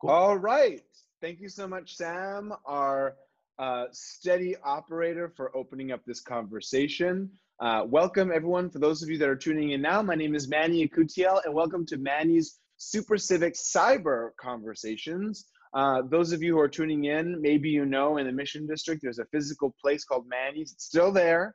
Cool. All right. Thank you so much, Sam, our uh, steady operator, for opening up this conversation. Uh, welcome, everyone. For those of you that are tuning in now, my name is Manny Yekutiel, and welcome to Manny's Super Civic Cyber Conversations. Uh, those of you who are tuning in, maybe you know in the Mission District, there's a physical place called Manny's. It's still there.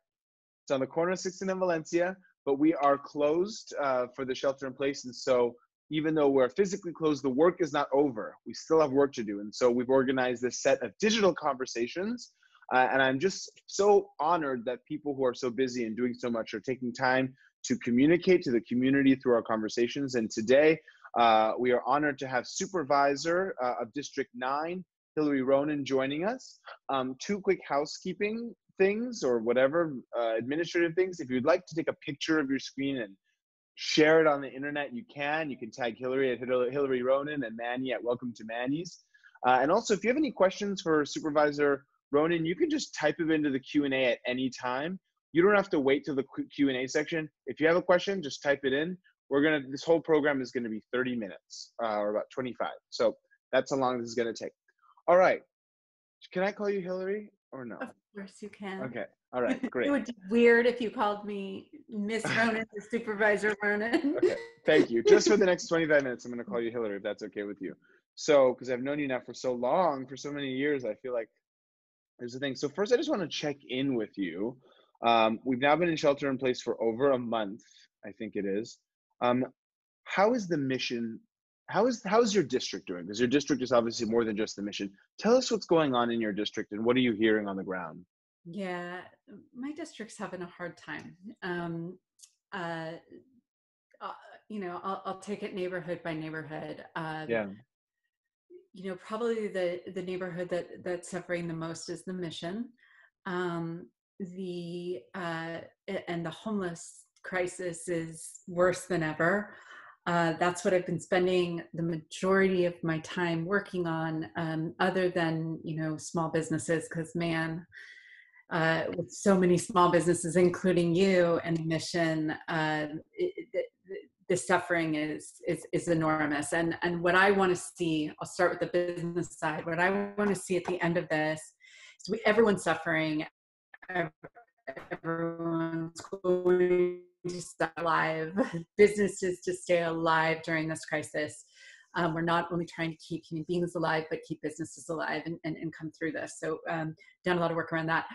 It's on the corner of 16th and Valencia, but we are closed uh, for the shelter in place. And so even though we're physically closed, the work is not over. We still have work to do. And so we've organized this set of digital conversations. Uh, and I'm just so honored that people who are so busy and doing so much are taking time to communicate to the community through our conversations. And today, uh, we are honored to have Supervisor uh, of District 9, Hillary Ronen, joining us. Um, two quick housekeeping things or whatever uh, administrative things. If you'd like to take a picture of your screen and share it on the internet, you can. You can tag Hillary at Hillary Ronen and Manny at Welcome to Manny's. Uh, and also, if you have any questions for Supervisor Ronen, you can just type them into the Q&A at any time. You don't have to wait till the Q&A section. If you have a question, just type it in. We're gonna. This whole program is gonna be 30 minutes uh, or about 25. So that's how long this is gonna take. All right. Can I call you Hillary or no? Of course you can. Okay. All right, great. it would be weird if you called me Miss Ronen or Supervisor Ronen. okay, thank you. Just for the next 25 minutes, I'm going to call you Hillary, if that's okay with you. So, because I've known you now for so long, for so many years, I feel like there's a thing. So, first, I just want to check in with you. Um, we've now been in shelter in place for over a month, I think it is. Um, how is the mission? How is how is your district doing? Because your district is obviously more than just the mission. Tell us what's going on in your district and what are you hearing on the ground? Yeah, my district's having a hard time. Um, uh, uh, you know, I'll, I'll, take it neighborhood by neighborhood. Um, yeah. You know, probably the the neighborhood that that's suffering the most is the Mission. Um, the uh, and the homeless crisis is worse than ever. Uh, that's what I've been spending the majority of my time working on, um, other than you know small businesses. Because man, uh, with so many small businesses, including you and the mission, uh, it, the suffering is, is is enormous. And and what I want to see, I'll start with the business side. What I want to see at the end of this is we, everyone's suffering. Everyone's going to stay alive. Businesses to stay alive during this crisis. Um, we're not only trying to keep human beings alive, but keep businesses alive and, and, and come through this. So um, done a lot of work around that.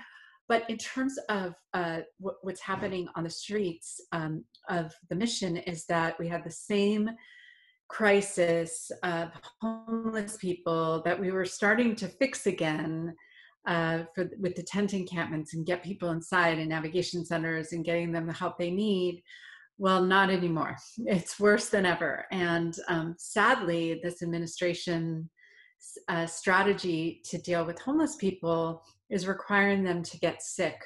But in terms of uh, what, what's happening on the streets um, of the mission is that we have the same crisis of homeless people that we were starting to fix again uh, for, with the tent encampments and get people inside and navigation centers and getting them the help they need. Well, not anymore. It's worse than ever. And um, sadly, this administration uh, strategy to deal with homeless people is requiring them to get sick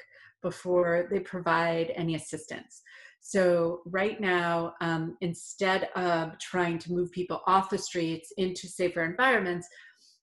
before they provide any assistance. So, right now, um, instead of trying to move people off the streets into safer environments,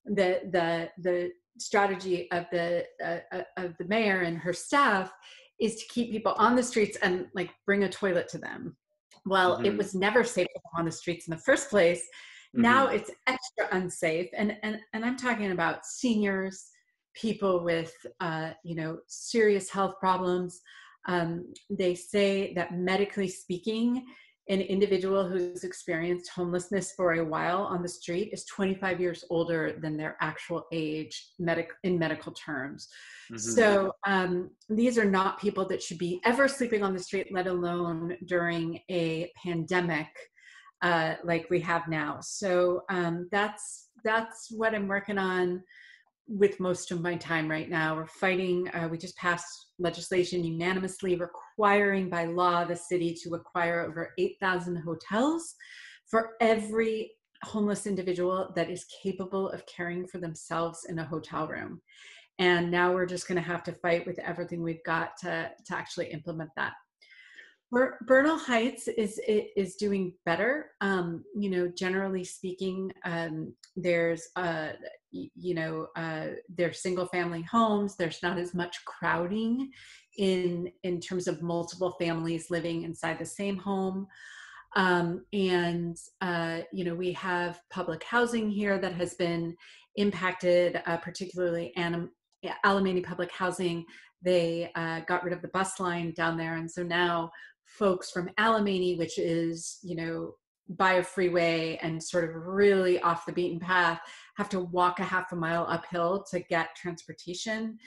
the the the strategy of the uh, uh of the mayor and her staff is to keep people on the streets and like bring a toilet to them. Well, mm-hmm. it was never safe on the streets in the first place. Mm-hmm. Now it's extra unsafe, and and and I'm talking about seniors, people with uh, you know serious health problems. Um, they say that medically speaking, an individual who's experienced homelessness for a while on the street is 25 years older than their actual age medic in medical terms mm-hmm. so um, these are not people that should be ever sleeping on the street let alone during a pandemic uh, like we have now so um, that's that's what i'm working on with most of my time right now. We're fighting, uh, we just passed legislation unanimously requiring by law the city to acquire over 8,000 hotels for every homeless individual that is capable of caring for themselves in a hotel room. And now we're just going to have to fight with everything we've got to, to actually implement that. Bernal Heights is is doing better. Um, you know, generally speaking, um, there's uh, you know uh, they're single family homes. There's not as much crowding in in terms of multiple families living inside the same home. Um, and, uh, you know, we have public housing here that has been impacted, uh, particularly Anim- Alemany Public Housing. They uh, got rid of the bus line down there. And so now folks from Alemany, which is, you know, by a freeway and sort of really off the beaten path, have to walk a half a mile uphill to get transportation.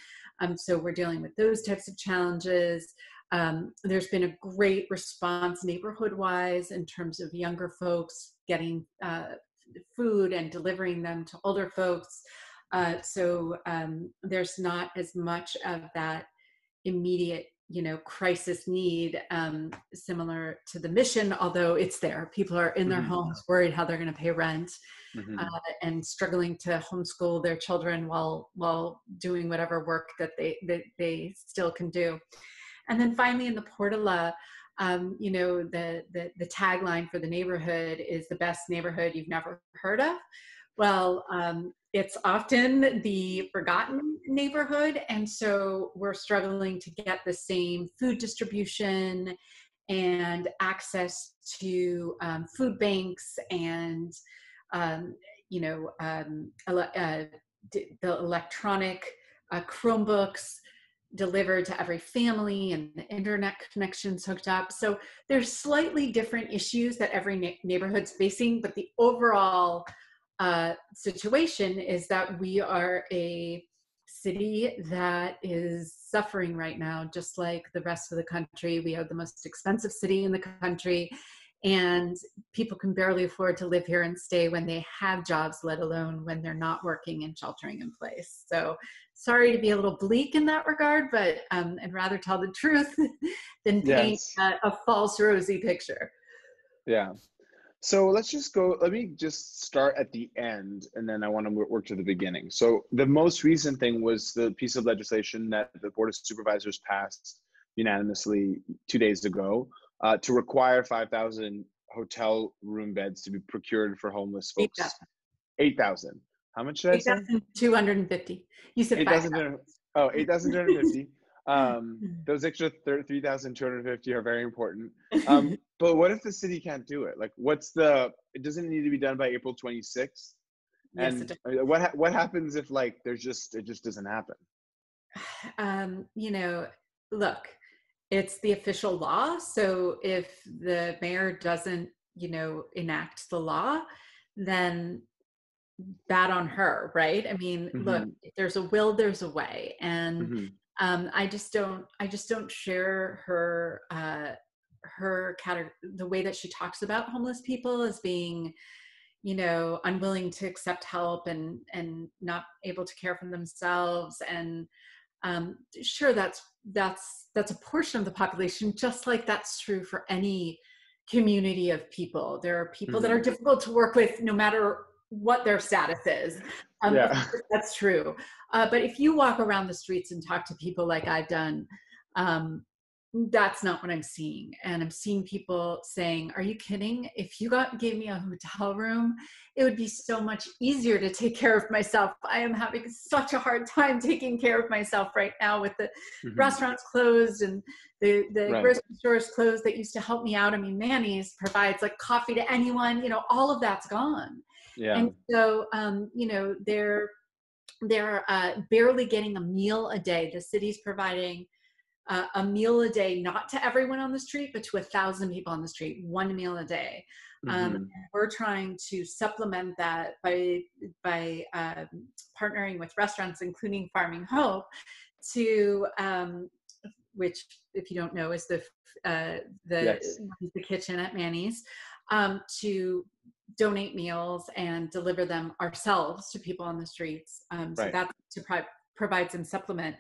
Um, so we're dealing with those types of challenges. Um, there's been a great response neighborhood wise in terms of younger folks getting uh, food and delivering them to older folks. Uh, so um, there's not as much of that immediate you know crisis need um, similar to the mission although it's there people are in their mm-hmm. homes worried how they're going to pay rent mm-hmm. uh, and struggling to homeschool their children while while doing whatever work that they that they still can do and then finally in the portola um, you know the, the the tagline for the neighborhood is the best neighborhood you've never heard of well um, it's often the forgotten neighborhood and so we're struggling to get the same food distribution and access to um, food banks and um, you know um, ele- uh, d- the electronic uh, chromebooks delivered to every family and the internet connections hooked up. So there's slightly different issues that every na- neighborhood's facing but the overall uh, situation is that we are a city that is suffering right now just like the rest of the country. We are the most expensive city in the country and people can barely afford to live here and stay when they have jobs let alone when they're not working and sheltering in place. So sorry to be a little bleak in that regard but um, i'd rather tell the truth than paint yes. a, a false rosy picture. Yeah so let's just go let me just start at the end and then i want to work to the beginning so the most recent thing was the piece of legislation that the board of supervisors passed unanimously two days ago uh, to require 5,000 hotel room beds to be procured for homeless folks. 8,000. 8, How much did 8, I say? 250. You said 8,000. Oh, 8,250. um, those extra 3,250 are very important. Um, but what if the city can't do it? Like, what's the, it doesn't need to be done by April 26th. And yes, what, ha- what happens if like, there's just, it just doesn't happen? Um, you know, look, it's the official law. So if the mayor doesn't, you know, enact the law, then bad on her, right? I mean, mm-hmm. look, there's a will, there's a way. And mm-hmm. um, I just don't, I just don't share her, uh, her category, the way that she talks about homeless people as being, you know, unwilling to accept help and, and not able to care for themselves. And um, sure, that's that's that's a portion of the population just like that's true for any community of people there are people mm-hmm. that are mm-hmm. difficult to work with no matter what their status is um, yeah. that's true uh, but if you walk around the streets and talk to people like i've done um, that's not what I'm seeing. And I'm seeing people saying, Are you kidding? If you got gave me a hotel room, it would be so much easier to take care of myself. I am having such a hard time taking care of myself right now with the mm-hmm. restaurants closed and the, the right. grocery stores closed that used to help me out. I mean, Manny's provides like coffee to anyone, you know, all of that's gone. Yeah. And so, um, you know, they're they're uh, barely getting a meal a day. The city's providing uh, a meal a day, not to everyone on the street, but to a thousand people on the street, one meal a day. Um, mm-hmm. we're trying to supplement that by by um, partnering with restaurants, including Farming Hope, to um, which, if you don't know, is the uh, the yes. the kitchen at Manny's um, to donate meals and deliver them ourselves to people on the streets. Um, so right. that's to pro- provide some supplement.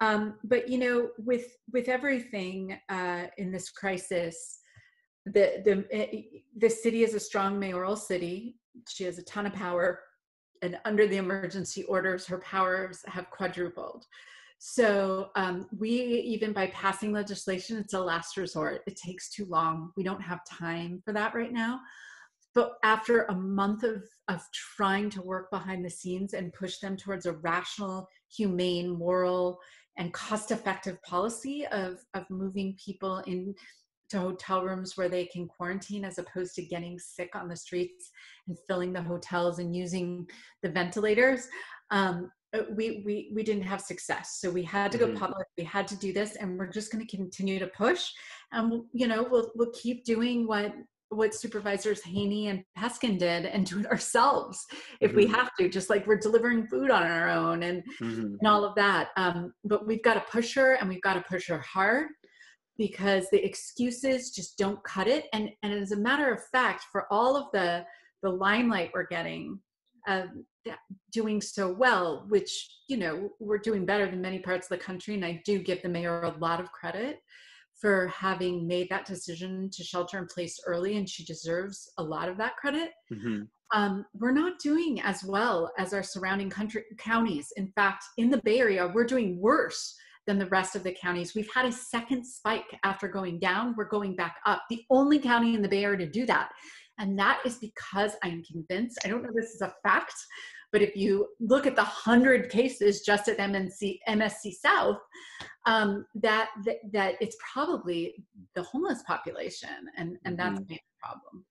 Um, but you know, with with everything uh, in this crisis, the the eh, the city is a strong mayoral city. She has a ton of power, and under the emergency orders, her powers have quadrupled. So um, we even by passing legislation, it's a last resort. It takes too long. We don't have time for that right now. But after a month of of trying to work behind the scenes and push them towards a rational, humane, moral, and cost effective policy of, of moving people into hotel rooms where they can quarantine as opposed to getting sick on the streets and filling the hotels and using the ventilators. Um, uh, we, we, we didn't have success. So we had to go mm-hmm. public. We had to do this and we're just going to continue to push. And, you know, we'll, we'll keep doing what what supervisors Haney and Peskin did and do it ourselves if mm-hmm. we have to, just like we're delivering food on our own and, mm-hmm. and all of that. Um, but we've got to push her and we've got to push her hard because the excuses just don't cut it. And, and as a matter of fact, for all of the, the limelight we're getting, uh, doing so well, which, you know, we're doing better than many parts of the country. And I do give the mayor a lot of credit for having made that decision to shelter in place early, and she deserves a lot of that credit. Mm-hmm. Um, we're not doing as well as our surrounding country counties. In fact, in the Bay Area, we're doing worse than the rest of the counties. We've had a second spike after going down. We're going back up. The only county in the Bay Area to do that. And that is because I'm convinced, I don't know this is a fact, but if you look at the 100 cases just at MNC, MSC South, um, that, that, that it's probably the homeless population, and and that's mm-hmm. a problem.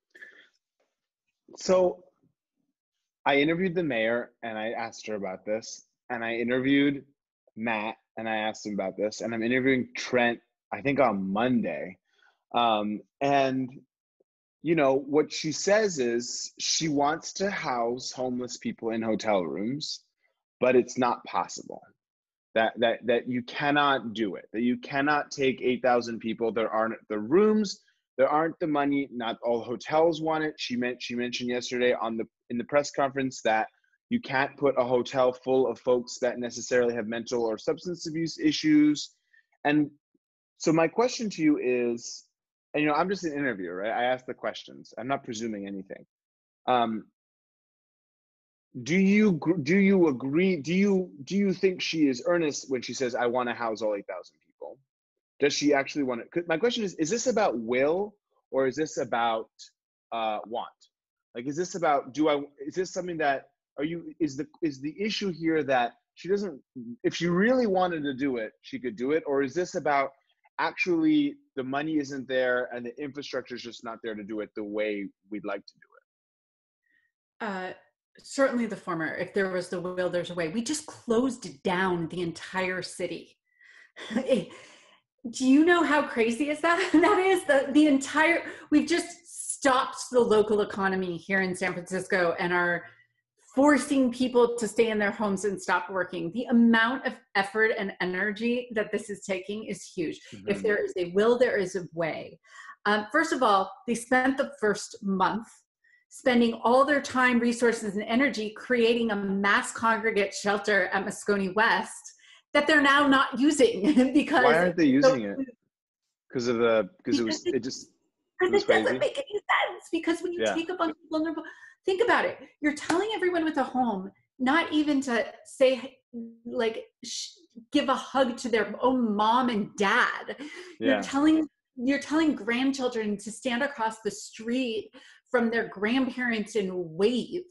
So, I interviewed the mayor, and I asked her about this, and I interviewed Matt, and I asked him about this, and I'm interviewing Trent, I think on Monday, um, and you know what she says is she wants to house homeless people in hotel rooms but it's not possible. That that that you cannot do it that you cannot take 8000 people. There aren't the rooms there aren't the money not all hotels want it. She meant she mentioned yesterday on the in the press conference that you can't put a hotel full of folks that necessarily have mental or substance abuse issues. And so my question to you is and you know i'm just an interviewer right? I ask the questions. I'm not presuming anything. Um, do you do you agree do you do you think she is earnest when she says i want to house all 8000 people does she actually want to my question is is this about will or is this about uh, want? Like is this about do i is this something that are you is the is the issue here that she doesn't if she really wanted to do it she could do it? Or is this about actually the money isn't there and the infrastructure is just not there to do it the way we'd like to do it. Uh, certainly the former if there was the will there's a way. We just closed down the entire city. Do you know how crazy is that? That is the the entire we've just stopped the local economy here in san francisco and are forcing people to stay in their homes and stop working. The amount of effort and energy that this is taking is huge. Mm-hmm. If there is a will, there is a way. Um, first of all, they spent the first month spending all their time, resources, and energy creating a mass congregate shelter at Moscone West that they're now not using because why aren't they using so, it? Because of the because it was it just it, it doesn't make any sense because when you yeah. take a bunch of vulnerable think about it you're telling everyone with a home not even to say like sh- give a hug to their own mom and dad yeah. you're telling you're telling grandchildren to stand across the street from their grandparents and wave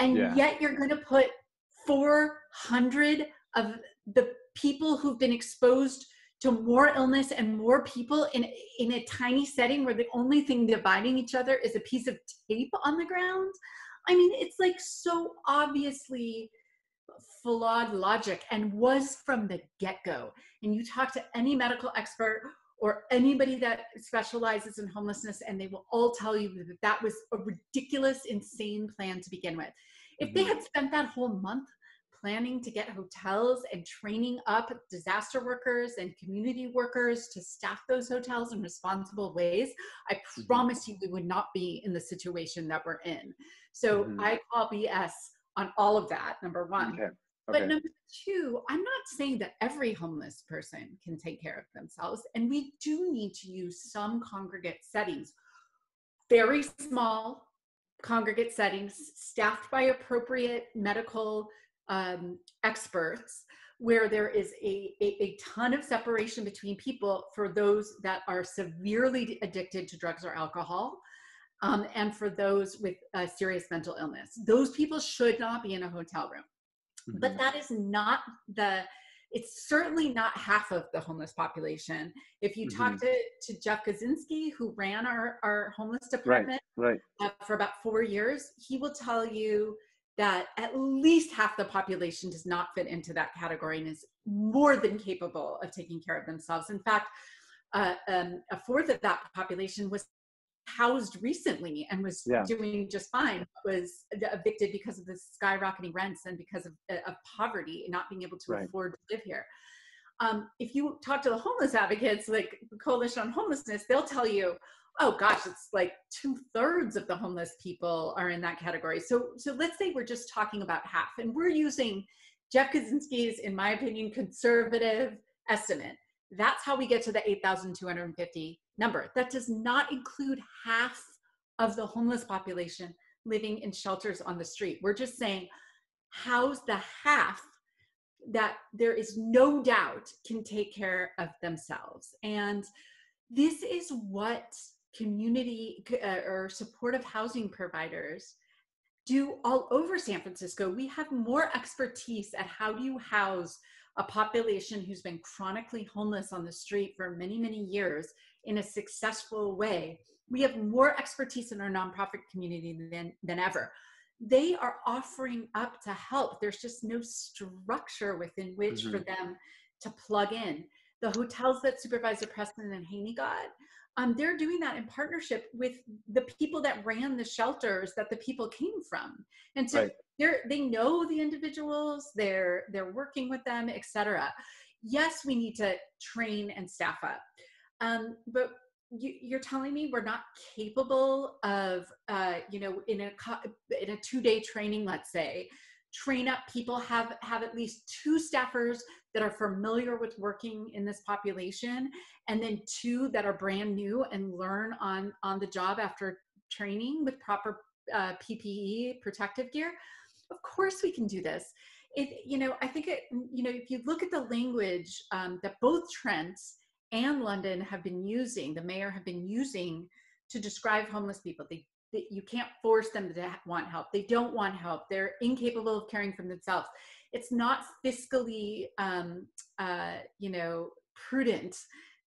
and yeah. yet you're going to put 400 of the people who've been exposed to more illness and more people in in a tiny setting where the only thing dividing each other is a piece of tape on the ground. I mean it's like so obviously flawed logic and was from the get-go. And you talk to any medical expert or anybody that specializes in homelessness and they will all tell you that that was a ridiculous insane plan to begin with. If they mm-hmm. had spent that whole month planning to get hotels and training up disaster workers and community workers to staff those hotels in responsible ways, I mm-hmm. promise you we would not be in the situation that we're in. So mm-hmm. I call BS on all of that, number one. Okay. Okay. But number two, I'm not saying that every homeless person can take care of themselves. And we do need to use some congregate settings, very small congregate settings, staffed by appropriate medical um, experts where there is a, a, a, ton of separation between people for those that are severely addicted to drugs or alcohol um, and for those with serious mental illness. Those people should not be in a hotel room. Mm-hmm. But that is not the it's certainly not half of the homeless population. If you mm-hmm. talk to, to Jeff Kositsky, who ran our, our homeless department right, right. Uh, for about four years, he will tell you that at least half the population does not fit into that category and is more than capable of taking care of themselves. In fact, uh, um, a fourth of that population was housed recently and was yeah. doing just fine was evicted because of the skyrocketing rents and because of, uh, of poverty and not being able to right. afford to live here um, if you talk to the homeless advocates like the coalition on homelessness they'll tell you oh gosh it's like two-thirds of the homeless people are in that category so so let's say we're just talking about half and we're using jeff kositsky's in my opinion conservative estimate that's how we get to the 8,250 number. That does not include half of the homeless population living in shelters on the street. We're just saying, how's the half that there is no doubt can take care of themselves? And this is what community uh, or supportive housing providers do all over San Francisco. We have more expertise at how do you house a population who's been chronically homeless on the street for many, many years in a successful way. We have more expertise in our nonprofit community than, than ever. They are offering up to help. There's just no structure within which mm-hmm. for them to plug in. The hotels that Supervisor Preston and Haney got, um, they're doing that in partnership with the people that ran the shelters that the people came from. And so right. they're they know the individuals they're they're working with them etc yes we need to train and staff up. Um, but you, are telling me we're not capable of uh, you know in a in a two day training let's say train up people have have at least two staffers that are familiar with working in this population and then two that are brand new and learn on on the job after training with proper uh, ppe protective gear. Of course we can do this. It you know i think it you know if you look at the language um, that both trent and london have been using the mayor have been using to describe homeless people they, they you can't force them to want help. They don't want help. They're incapable of caring for themselves. It's not fiscally um, uh, you know prudent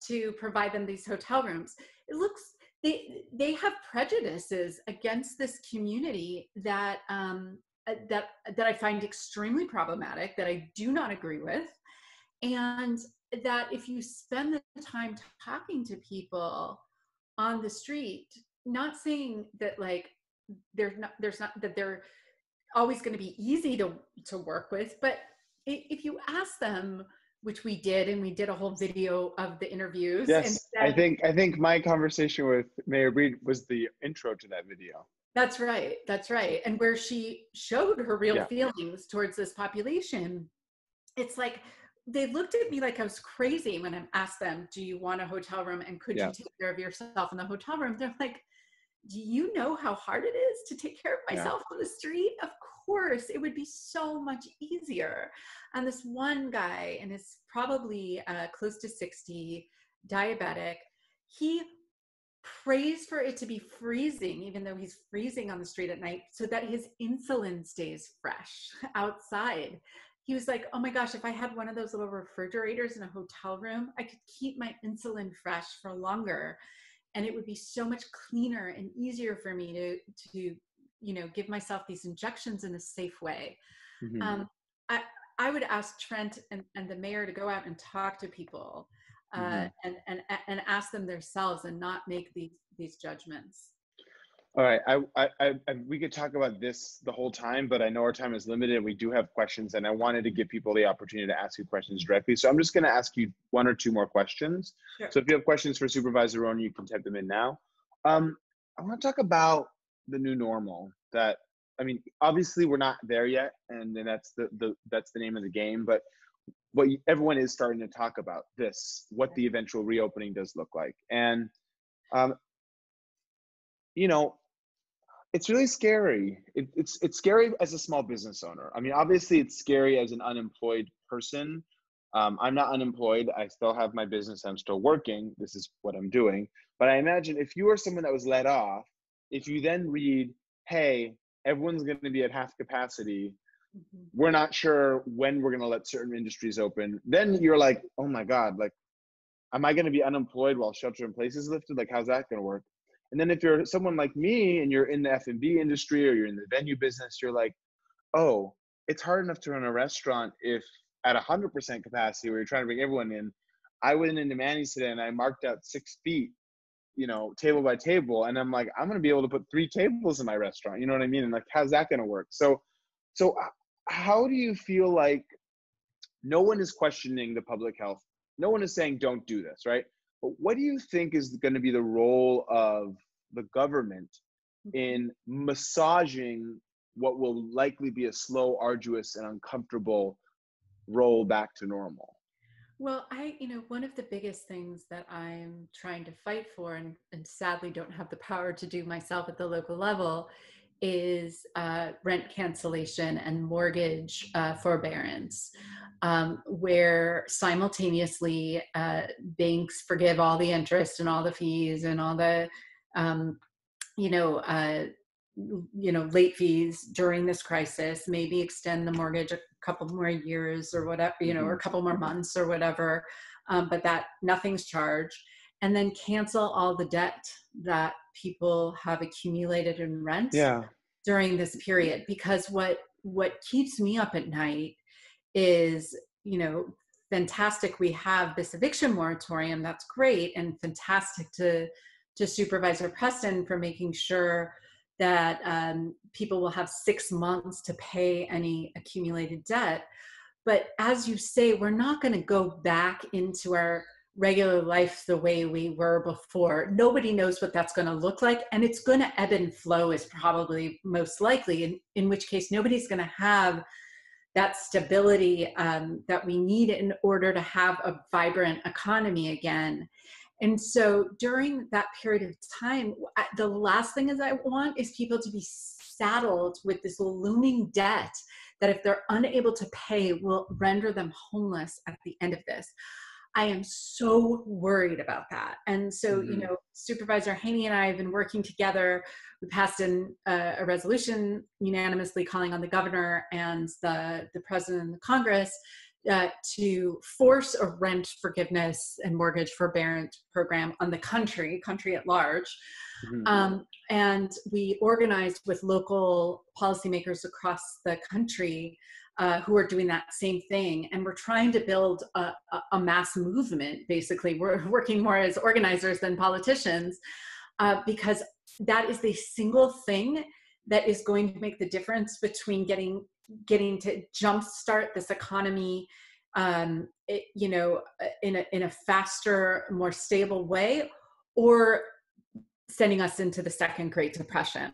to provide them these hotel rooms. It looks they they have prejudices against this community that um, uh, that that I find extremely problematic, that I do not agree with, and that if you spend the time talking to people on the street, not saying that like there's not there's not that they're always going to be easy to to work with, but if you ask them which we did and we did a whole video of the interviews yes i think i think my conversation with mayor breed was the intro to that video that's right. That's right. And where she showed her real yeah. feelings towards this population, it's like they looked at me like I was crazy when I asked them, Do you want a hotel room and could yeah. you take care of yourself in the hotel room? They're like, Do you know how hard it is to take care of myself yeah. on the street? Of course, it would be so much easier. And this one guy, and is probably uh, close to 60, diabetic, he prays for it to be freezing, even though he's freezing on the street at night, so that his insulin stays fresh outside. He was like, Oh my gosh, if I had one of those little refrigerators in a hotel room, I could keep my insulin fresh for longer. And it would be so much cleaner and easier for me to, to you know, give myself these injections in a safe way. Mm-hmm. Um, I, I would ask Trent and, and the mayor to go out and talk to people uh, mm-hmm. and, and, and ask them themselves and not make these, these judgments. All right, I, I, I, we could talk about this the whole time, but I know our time is limited. And we do have questions, and I wanted to give people the opportunity to ask you questions directly. So I'm just going to ask you one or two more questions. Sure. So if you have questions for Supervisor Ronen, you can type them in now. Um, I want to talk about the new normal. That I mean, obviously we're not there yet, and, and that's the, the that's the name of the game. But what everyone is starting to talk about this what the eventual reopening does look like and um, you know it's really scary. It, it's it's scary as a small business owner. I mean obviously it's scary as an unemployed person. Um, i'm not unemployed. I still have my business. I'm still working. This is what i'm doing. But i imagine if you are someone that was let off if you then read hey everyone's going to be at half capacity. Mm-hmm. we're not sure when we're going to let certain industries open then you're like oh my god like am i going to be unemployed while shelter in place is lifted? Like how's that going to work and then if you're someone like me and you're in the f&b industry or you're in the venue business you're like oh it's hard enough to run a restaurant if at 100% capacity where you're trying to bring everyone in i went into manny's today and i marked out six feet you know, table by table. And I'm like, I'm going to be able to put three tables in my restaurant. You know what I mean? And like, how's that going to work? So, so how do you feel like no one is questioning the public health? No one is saying don't do this, right? But what do you think is going to be the role of the government mm-hmm. in massaging what will likely be a slow, arduous, and uncomfortable roll back to normal? Well, I, you know, one of the biggest things that I'm trying to fight for, and, and sadly don't have the power to do myself at the local level, is uh, rent cancellation and mortgage uh, forbearance, um, where simultaneously uh, banks forgive all the interest and all the fees and all the, um, you know, uh, you know late fees during this crisis maybe extend the mortgage a couple more years or whatever you know or a mm-hmm. couple more months or whatever um, but that nothing's charged and then cancel all the debt that people have accumulated in rent yeah. during this period because what what keeps me up at night is you know fantastic we have this eviction moratorium that's great and fantastic to to supervisor preston for making sure that um, people will have six months to pay any accumulated debt. But as you say, we're not going to go back into our regular life the way we were before. Nobody knows what that's going to look like. And it's going to ebb and flow, is probably most likely, in, in which case, nobody's going to have that stability um, that we need in order to have a vibrant economy again. And so during that period of time, the last thing is I want is people to be saddled with this looming debt that if they're unable to pay will render them homeless at the end of this. I am so worried about that. And so, mm-hmm. you know, Supervisor Haney and I have been working together. We passed in uh, a resolution unanimously calling on the governor and the, the president and the Congress uh, to force a rent forgiveness and mortgage forbearance program on the country, country at large. Mm-hmm. Um, and we organized with local policymakers across the country uh, who are doing that same thing. And we're trying to build a, a, mass movement, basically. We're working more as organizers than politicians uh, because that is the single thing that is going to make the difference between getting getting to jumpstart this economy um, it, you know uh, in a, in a faster more stable way or sending us into the second great depression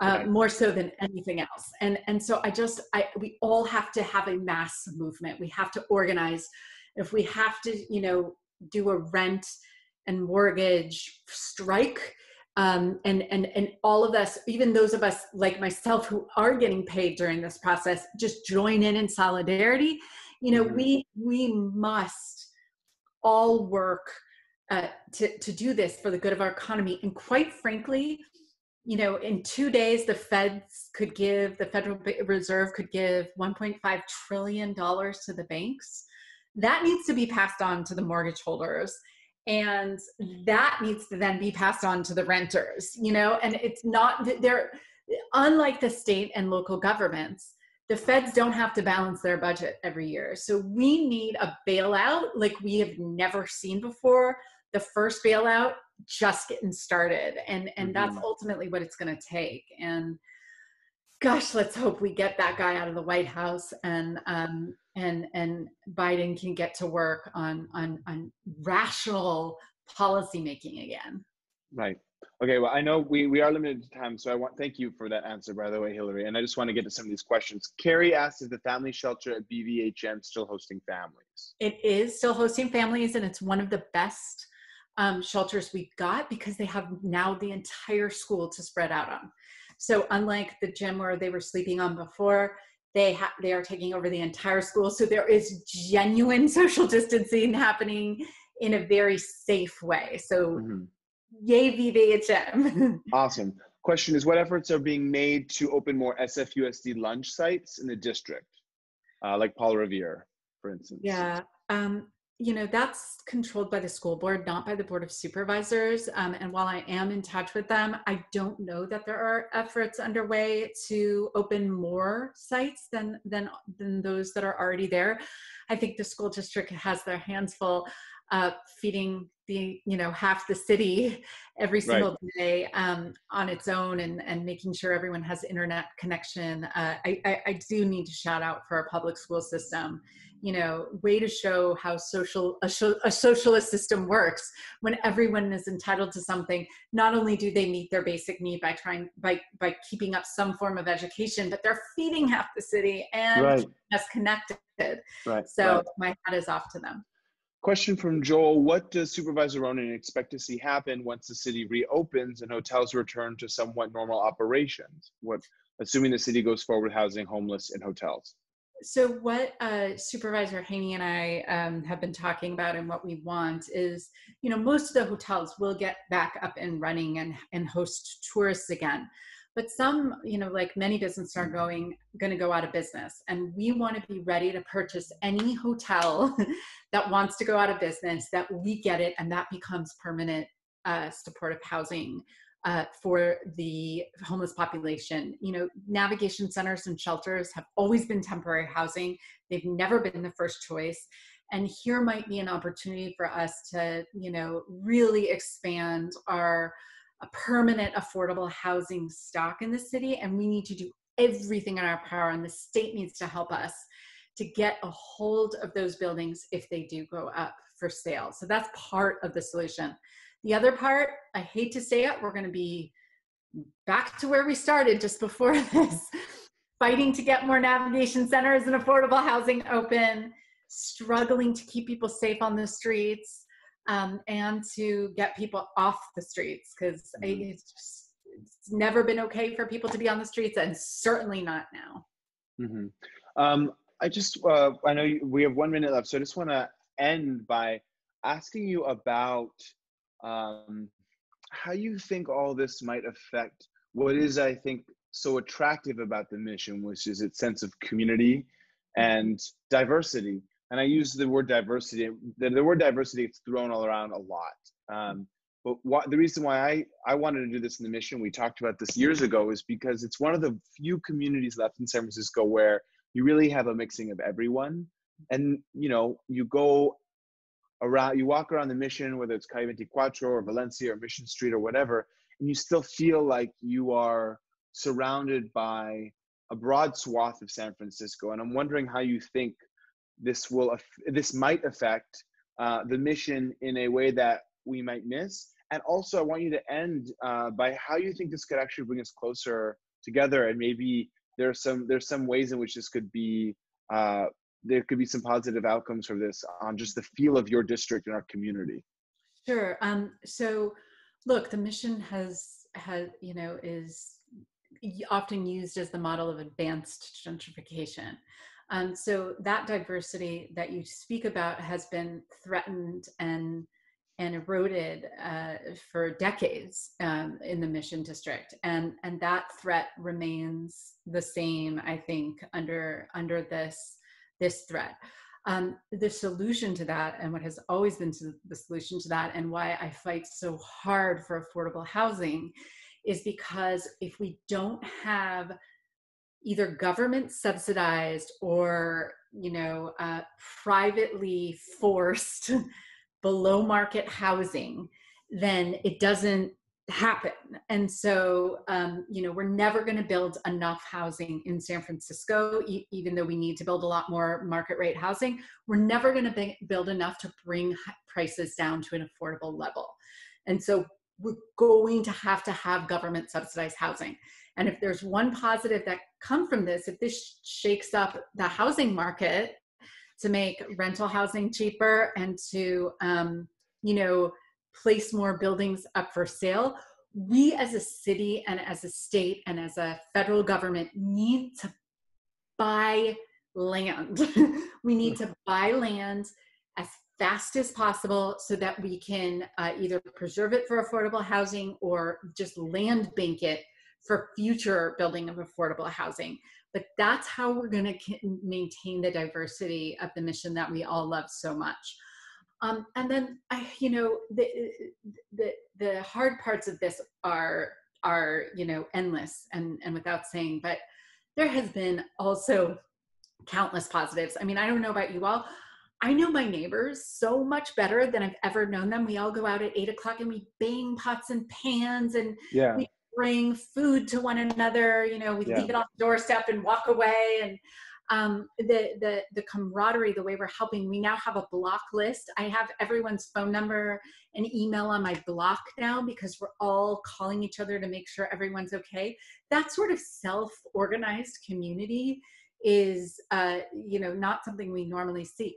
uh, more so than anything else. And and so i just i we all have to have a mass movement. We have to organize. If we have to you know do a rent and mortgage strike um, and and and all of us, even those of us like myself who are getting paid during this process, just join in in solidarity. You know, mm-hmm. we we must all work uh, to to do this for the good of our economy. And quite frankly, you know, in two days, the Feds could give the Federal Reserve could give 1.5 trillion dollars to the banks. That needs to be passed on to the mortgage holders and that needs to then be passed on to the renters you know? And it's not they're unlike the state and local governments the feds don't have to balance their budget every year. So we need a bailout like we have never seen before. The first bailout just getting started and and mm-hmm. that's ultimately what it's going to take. And gosh let's hope we get that guy out of the white house and um and and Biden can get to work on on on rational policy making again. Right. Okay. Well, I know we we are limited to time, so I want thank you for that answer, by the way, Hillary. And I just want to get to some of these questions. Carrie asked, "Is the family shelter at BVHM still hosting families?" It is still hosting families, and it's one of the best um, shelters we've got because they have now the entire school to spread out on. So unlike the gym where they were sleeping on before, they ha- they are taking over the entire school. So there is genuine social distancing happening in a very safe way. So mm-hmm. yay bvhm awesome. Question is what efforts are being made to open more SFUSD lunch sites in the district, uh, like Paul Revere, for instance? Yeah, um, you know, that's controlled by the school board, not by the board of supervisors. Um, and while I am in touch with them, I don't know that there are efforts underway to open more sites than than than those that are already there. I think the school district has their hands full uh, feeding the you know half the city every single right. day um, on its own and and making sure everyone has internet connection uh, I, I, I do need to shout out for our public school system you know way to show how social a, a socialist system works when everyone is entitled to something not only do they meet their basic need by trying by by keeping up some form of education but they're feeding half the city and right. us connected right so right. my hat is off to them Question from Joel What does Supervisor Ronen expect to see happen once the city reopens and hotels return to somewhat normal operations? What, assuming the city goes forward housing homeless in hotels? So, what uh, Supervisor Haney and I um, have been talking about, and what we want is, you know, most of the hotels will get back up and running and, and host tourists again but some you know like many businesses are going going to go out of business and we want to be ready to purchase any hotel that wants to go out of business that we get it and that becomes permanent uh, supportive housing uh, for the homeless population. You know, navigation centers and shelters have always been temporary housing. They've never been the first choice. And here might be an opportunity for us to, you know, really expand our a permanent affordable housing stock in the city and we need to do everything in our power and the state needs to help us to get a hold of those buildings if they do go up for sale. So that's part of the solution. The other part i hate to say it we're going to be back to where we started just before this. Fighting to get more navigation centers and affordable housing open struggling to keep people safe on the streets um, and to get people off the streets because mm-hmm. it's just it's never been okay for people to be on the streets and certainly not now mm-hmm. um, i just uh, i know we have one minute left so i just want to end by asking you about um, how you think all this might affect what is i think so attractive about the mission which is its sense of community and diversity and I use the word diversity. The, the word diversity is thrown all around a lot. Um, but what, the reason why I, I wanted to do this in the mission, we talked about this years ago, is because it's one of the few communities left in San Francisco where you really have a mixing of everyone. And, you know, you go around, you walk around the mission, whether it's Calle 24 or Valencia or Mission Street or whatever, and you still feel like you are surrounded by a broad swath of San Francisco. And I'm wondering how you think this will this might affect uh, the mission in a way that we might miss. And also, I want you to end uh, by how you think this could actually bring us closer together, and maybe there's some there's some ways in which this could be uh, there could be some positive outcomes for this on just the feel of your district and our community. Sure. Um, so, look, the mission has has you know is often used as the model of advanced gentrification. Um, so that diversity that you speak about has been threatened and and eroded uh, for decades um, in the Mission District, and and that threat remains the same. I think under under this this threat. Um, the solution to that, and what has always been the solution to that, and why I fight so hard for affordable housing, is because if we don't have either government subsidized or you know uh, privately forced below market housing then it doesn't happen. And so um, you know we're never going to build enough housing in san francisco e- even though we need to build a lot more market rate housing we're never going to build enough to bring prices down to an affordable level. And so we're going to have to have government subsidized housing and if there's one positive that come from this, if this shakes up the housing market to make rental housing cheaper and to, um, you know, place more buildings up for sale, we as a city and as a state and as a federal government need to buy land. we need to buy land as fast as possible so that we can uh, either preserve it for affordable housing or just land bank it for future building of affordable housing. But that's how we're going to maintain the diversity of the mission that we all love so much. Um, and then, I, you know, the, the the hard parts of this are are you know endless and and without saying, but there has been also countless positives. I mean, I don't know about you all. I know my neighbors so much better than I've ever known them. We all go out at eight o'clock and we bang pots and pans and yeah. we bring food to one another. You know, we yeah. leave it on the doorstep and walk away. And um, the the the camaraderie, the way we're helping. We now have a block list. I have everyone's phone number and email on my block now because we're all calling each other to make sure everyone's okay. That sort of self-organized community is, uh, you know, not something we normally see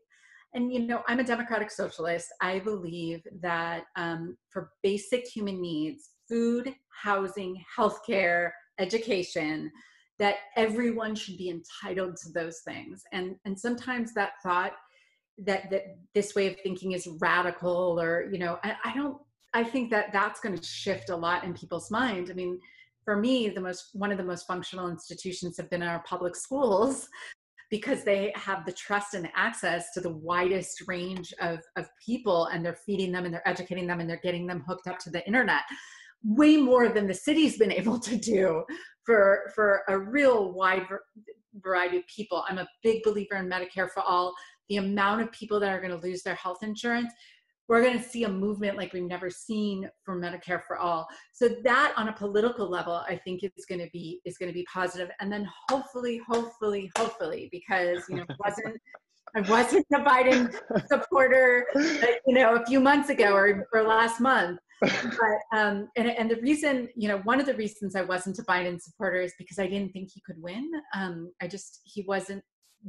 and you know i'm a democratic socialist i believe that um, for basic human needs food housing healthcare education that everyone should be entitled to those things. And and sometimes that thought that that this way of thinking is radical or you know i, I don't i think that that's going to shift a lot in people's mind. I mean for me the most one of the most functional institutions have been our public schools because they have the trust and the access to the widest range of, of people and they're feeding them and they're educating them and they're getting them hooked up to the internet way more than the city's been able to do for for a real wide variety of people i'm a big believer in medicare for all the amount of people that are going to lose their health insurance we're going to see a movement like we've never seen for Medicare for all. So that on a political level, I think is going to be is going to be positive. And then hopefully, hopefully, hopefully, because you know, it wasn't I wasn't a Biden supporter, you know, a few months ago or, or last month. But um, and and the reason, you know, one of the reasons I wasn't a Biden supporter is because I didn't think he could win. Um, I just he wasn't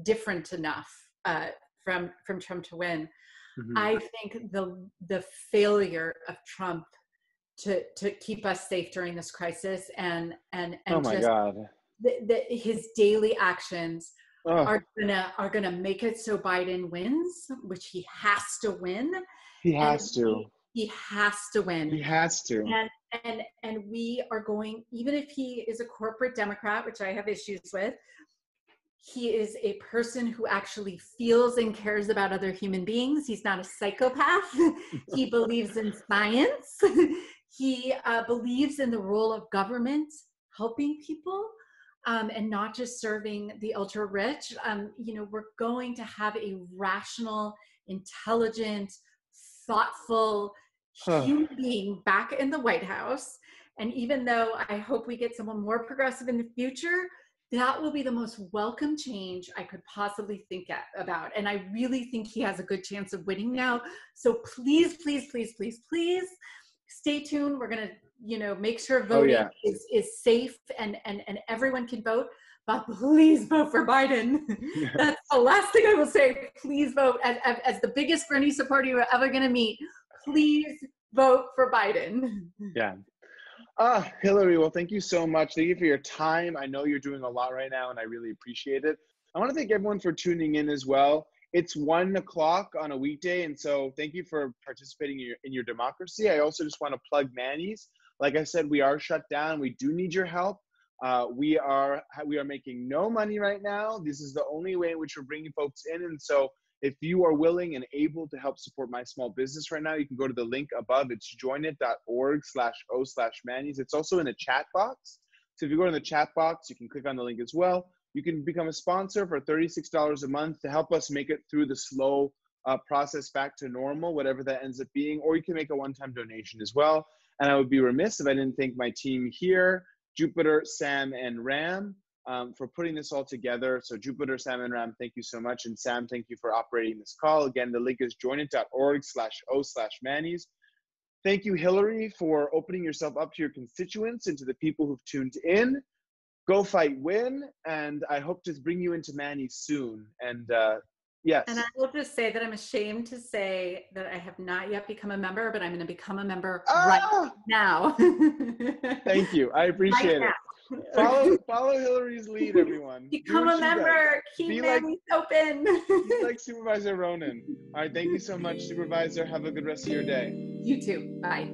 different enough uh, from from Trump to win. Mm-hmm. I think the the failure of Trump to to keep us safe during this crisis and and and oh my just god the, the, his daily actions oh. are gonna are gonna make it so Biden wins, which he has to win. He has to. He, he has to win. He has to. And and and we are going even if he is a corporate Democrat, which I have issues with, he is a person who actually feels and cares about other human beings. He's not a psychopath. he believes in science. he uh, believes in the role of government helping people um, and not just serving the ultra rich. Um, you know, we're going to have a rational, intelligent, thoughtful human being back in the White House. And even though I hope we get someone more progressive in the future, that will be the most welcome change I could possibly think about. And I really think he has a good chance of winning now. So please, please, please, please, please stay tuned. We're going to, you know, make sure oh, voting oh, yeah. is, is safe and, and, and everyone can vote. But please vote for Biden. That's the last thing I will say. Please vote. As, as, the biggest Bernie supporter you're ever going to meet, please vote for Biden. Yeah, Ah, Hillary, well, thank you so much. Thank you for your time. I know you're doing a lot right now, and I really appreciate it. I want to thank everyone for tuning in as well. It's one o'clock on a weekday, and so thank you for participating in your, in your democracy. I also just want to plug Manny's. Like I said, we are shut down. We do need your help. Uh, we are we are making no money right now. This is the only way in which we're bringing folks in, and so if you are willing and able to help support my small business right now, you can go to the link above. It's joinit.org slash o slash. It's also in the chat box. So if you go to the chat box, you can click on the link as well. You can become a sponsor for $36 a month to help us make it through the slow uh, process back to normal, whatever that ends up being, or you can make a one-time donation as well. And I would be remiss if I didn't thank my team here, Jupiter, Sam, and Ram um, for putting this all together. So Jupiter, Sam, and Ram, thank you so much. And Sam, thank you for operating this call. Again, the link is joinit.org slash o slash mannys. Thank you, Hillary, for opening yourself up to your constituents and to the people who've tuned in. Go fight, win, and I hope to bring you into Manny soon. And uh, Yes. And I will just say that I'm ashamed to say that I have not yet become a member, but I'm going to become a member ah! right now. Thank you. I appreciate right it. follow, follow Hillary's lead, everyone. Become a member. Does. Keep Be like, open. be like Supervisor Ronen. All right. Thank you so much, Supervisor. Have a good rest of your day. You too. Bye.